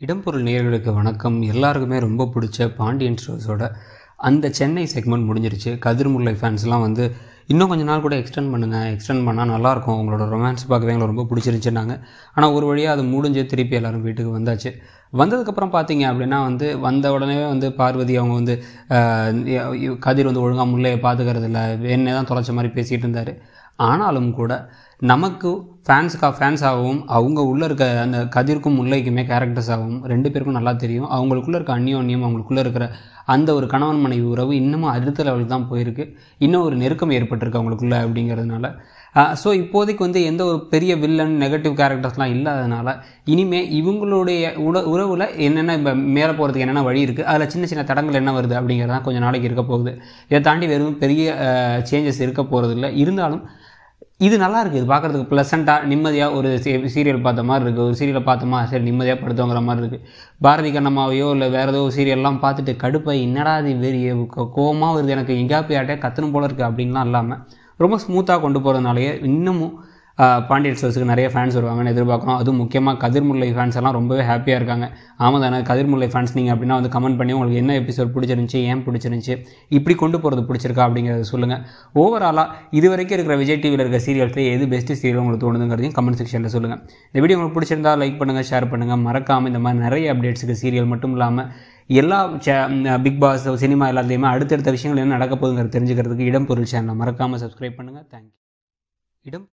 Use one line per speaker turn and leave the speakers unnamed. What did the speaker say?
இடம்பொருள் நேர்களுக்கு வணக்கம். எல்லாருக்குமே ரொம்ப பிடிச்ச பாண்டியன் ஸ்டோர்ஸோட அந்த சென்னை செக்மெண்ட் முடிஞ்சிருச்சு. கதிர்முல்லை ஃபேன்ஸ்லாம் வந்து இன்னும் கொஞ்ச நாள் கூட எக்ஸ்டெண்ட் பண்ணுங்கள் எக்ஸ்டெண்ட் பண்ணால் நல்லாயிருக்கும் உங்களோட ரொமான்ஸ் பார்க்கவே எங்களை ரொம்ப பிடிச்சிருந்துச்சுன்னாங்க ஆனால் ஒரு வழியாக அது முடிஞ்சு திருப்பி எல்லோரும் வீட்டுக்கு வந்தாச்சு. வந்ததுக்கப்புறம் பார்த்தீங்க அப்படின்னா வந்து வந்த உடனே வந்து பார்வதி அவங்க வந்து கதிர் வந்து ஒழுங்காக முல்லையை பார்த்துக்கிறது இல்லை வேணே தான் தொலைச்ச மாதிரி பேசிகிட்டு இருந்தார். ஆனாலும் கூட நமக்கு ஃபேன்ஸுக்கா ஃபேன்ஸாகவும் அவங்க உள்ளே இருக்க அந்த கதிர்க்கும் முல்லைக்குமே கேரக்டர்ஸாகவும் ரெண்டு பேருக்கும் நல்லா தெரியும். அவங்களுக்குள்ளே இருக்க அந்யோன்யம் அவங்களுக்குள்ளே இருக்கிற அந்த ஒரு கணவன் மனைவி உறவு இன்னமும் அடுத்த லெவலுக்கு தான் போயிருக்கு. இன்னும் ஒரு நெருக்கம் ஏற்பட்டிருக்கு அவங்களுக்குள்ள அப்படிங்கிறதுனால. ஸோ இப்போதைக்கு வந்து எந்த ஒரு பெரிய வில்லன் நெகட்டிவ் கேரக்டர்ஸ்லாம் இல்லாதனால இனிமேல் இவங்களுடைய உட உறவில் என்னென்ன இப்போ மேலே போகிறதுக்கு என்னென்ன வழி இருக்குது அதில் சின்ன சின்ன தடங்கள் என்ன வருது அப்படிங்கிறதான் கொஞ்சம் நாளைக்கு இருக்க போகுது. இதை தாண்டி வெறும் பெரிய சேஞ்சஸ் இருக்க போகிறது இல்லை இருந்தாலும் இது நல்லா இருக்குது இது பார்க்குறதுக்கு ப்ளசண்ட்டாக நிம்மதியாக ஒரு சீரியல் பார்த்த மாதிரி இருக்குது ஒரு சீரியலை பார்த்தோமா சரி நிம்மதியாக படுத்தோங்கிற மாதிரி இருக்குது பாரதி கண்ணம்மாவையோ இல்லை வேறு ஏதோ சீரியல்லாம் பார்த்துட்டு கடுப்பை என்னடா இது வெறி கோவமாக வருது. எனக்கு எங்கேயா போய் யார்ட்டையா கத்தணும் போல இருக்குது அப்படின்லாம் இல்லாமல் ரொம்ப ஸ்மூத்தாக கொண்டு போகிறதுனாலேயே இன்னமும் பாண்டியன் ஸ்டோர்ஸுக்கு நிறைய ஃபேன்ஸ் வருவாங்கன்னு எதிர்பார்க்குறோம். அதுவும் முக்கியமாக கதிர்முல்லை ஃபேன்ஸ் எல்லாம் ரொம்பவே ஹாப்பியாக இருக்காங்க. ஆமாம் தானே கதிர்முல்லை ஃபேன்ஸ் நீங்கள் அப்படின்னா வந்து கமெண்ட் பண்ணி உங்களுக்கு என்ன எபிசோட் பிடிச்சிருந்துச்சி ஏன் பிடிச்சிருந்துச்சி இப்படி கொண்டு போகிறது பிடிச்சிருக்கா அப்படிங்கிறத சொல்லுங்கள் ஓவராலாக இது வரைக்கும் இருக்கிற விஜய் டிவியில் இருக்கிற சீரியல்ஸில் எது பெஸ்ட் சீரியல் உங்களுக்கு தோணுதுங்கிறதையும் கமெண்ட் செக்ஷனில் சொல்லுங்கள் இந்த வீடியோ உங்களுக்கு பிடிச்சிருந்தா லைக் பண்ணுங்கள் ஷேர் பண்ணுங்கள் மறக்காமல் இந்த மாதிரி நிறைய அப்டேட்ஸுக்கு சீரியல் மட்டும் இல்லாமல் எல்லா பிக் பாஸ் சினிமா எல்லாத்துலேயுமே அடுத்தடுத்த விஷயங்கள் என்ன நடக்க போகுதுங்கிறது தெரிஞ்சுக்கிறதுக்கு இடம் பொருள் சேனலை மறக்காமல் சப்ஸ்கிரைப் பண்ணுங்கள் தேங்க்யூ இடம்